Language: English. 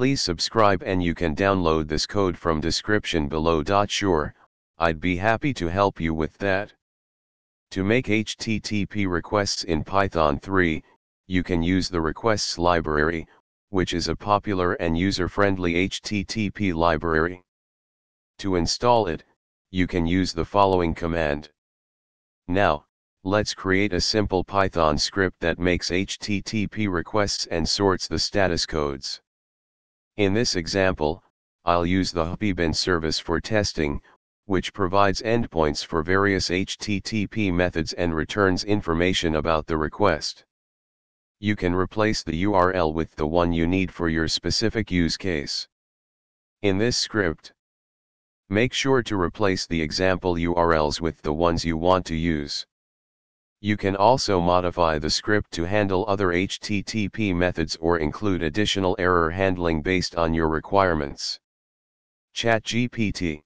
Please subscribe and you can download this code from description below. Sure, I'd be happy to help you with that. To make HTTP requests in Python 3, you can use the requests library, which is a popular and user-friendly HTTP library. To install it, you can use the following command. Now, let's create a simple Python script that makes HTTP requests and sorts the status codes. In this example, I'll use the httpbin service for testing, which provides endpoints for various HTTP methods and returns information about the request. You can replace the URL with the one you need for your specific use case. In this script, make sure to replace the example URLs with the ones you want to use. You can also modify the script to handle other HTTP methods or include additional error handling based on your requirements. ChatGPT